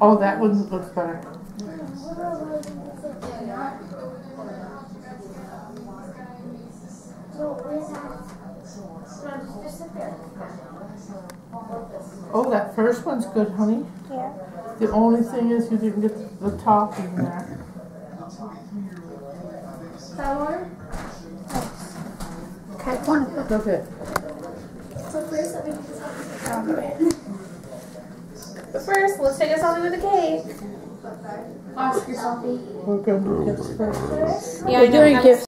Oh, that one looks better. Oh, that first one's good, honey. Yeah. The only thing is you didn't get the topping there. Okay, one of them. Okay. So first, let me get this selfie. But first, let's take a selfie with the cake. Oscar selfie. We're going to gifts first. Yeah, We're doing gifts